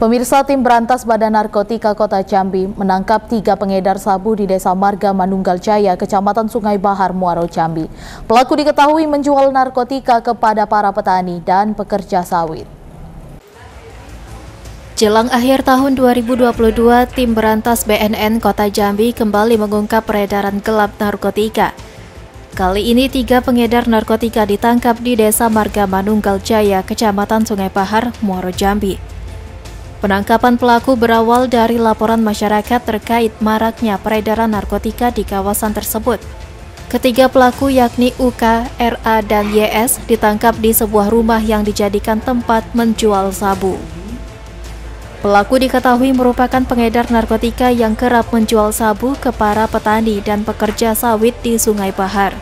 Pemirsa tim berantas Badan Narkotika Kota Jambi menangkap tiga pengedar sabu di Desa Marga Manunggal Jaya, Kecamatan Sungai Bahar, Muaro Jambi. Pelaku diketahui menjual narkotika kepada para petani dan pekerja sawit. Jelang akhir tahun 2022, tim berantas BNN Kota Jambi kembali mengungkap peredaran gelap narkotika. Kali ini tiga pengedar narkotika ditangkap di Desa Marga Manunggal Jaya, Kecamatan Sungai Bahar, Muaro Jambi. Penangkapan pelaku berawal dari laporan masyarakat terkait maraknya peredaran narkotika di kawasan tersebut. Ketiga pelaku yakni UK, RA, dan YS ditangkap di sebuah rumah yang dijadikan tempat menjual sabu. Pelaku diketahui merupakan pengedar narkotika yang kerap menjual sabu ke para petani dan pekerja sawit di Sungai Bahar.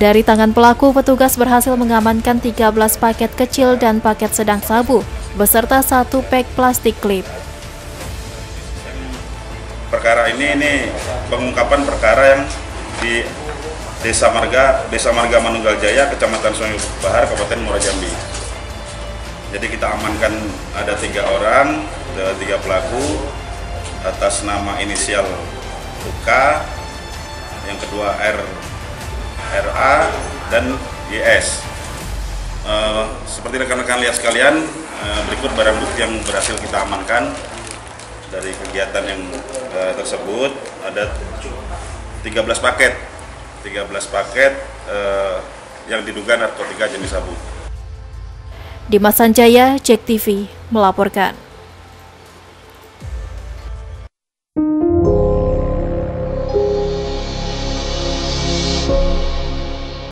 Dari tangan pelaku, petugas berhasil mengamankan 13 paket kecil dan paket sedang sabu, beserta satu pack plastik klip. Perkara ini ini pengungkapan perkara yang di Desa Marga, Desa Marga Manunggal Jaya, Kecamatan Sungai Bahar, Kabupaten Muara Jambi. Jadi kita amankan ada tiga orang, ada tiga pelaku atas nama inisial UK, yang kedua R, RA dan YS. Uh, seperti rekan-rekan lihat sekalian, berikut barang bukti yang berhasil kita amankan dari kegiatan yang uh, tersebut ada 13 paket 13 paket uh, yang diduga narkotika jenis sabu. Dimas Sanjaya, Cek TV, melaporkan.